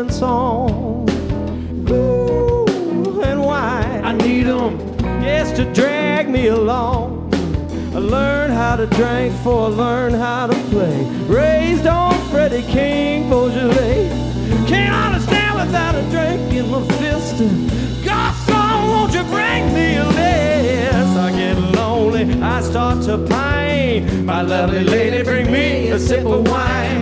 and song. Blue and white. I need them, yes, to drag me along. I learned how to drink for I learned how to play. Raised on Freddie King Beaujolais. Can't understand without a drink in my fist. God, song, won't you bring me a list? I get lonely, I start to pine. My lovely lady, bring me a sip of wine.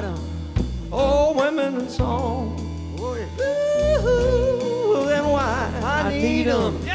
bottom. Oh, women and song. Ooh, and why I, I need them.